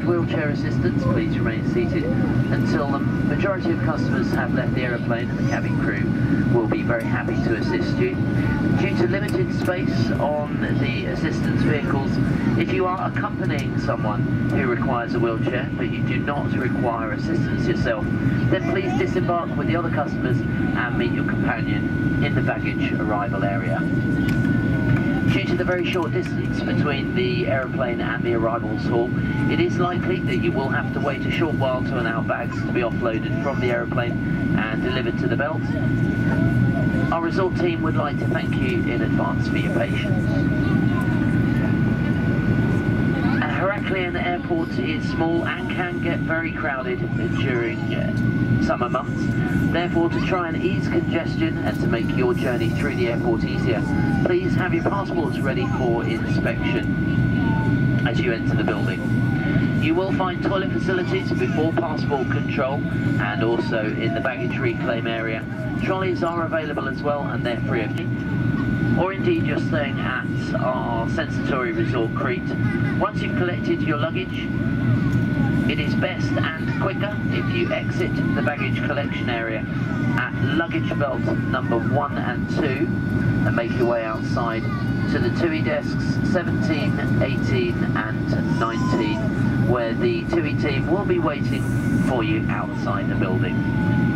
welfare assistance, please remain seated until the majority of customers have left the aeroplane and the cabin crew will be very happy to assist you. Due to limited space on the assistance vehicles, if you are accompanying someone who requires a wheelchair but you do not require assistance yourself, then please disembark with the other customers and meet your companion in the baggage arrival area. Due to the very short distance between the aeroplane and the arrivals hall, it is likely that you will have to wait a short while to allow bags to be offloaded from the aeroplane and delivered to the belt. Our resort team would like to thank you in advance for your patience. Heraklion Airport is small and can get very crowded during uh, summer months. Therefore, to try and ease congestion and to make your journey through the airport easier, please have your passports ready for inspection as you enter the building. You will find toilet facilities before passport control and also in the baggage reclaim area. Trolleys are available as well and they're free of charge or indeed you're staying at our Sensatori Resort Crete. Once you've collected your luggage, it is best and quicker if you exit the baggage collection area at luggage belt number 1 and 2 and make your way outside to the TUI desks 17, 18 and 19 where the TUI team will be waiting for you outside the building.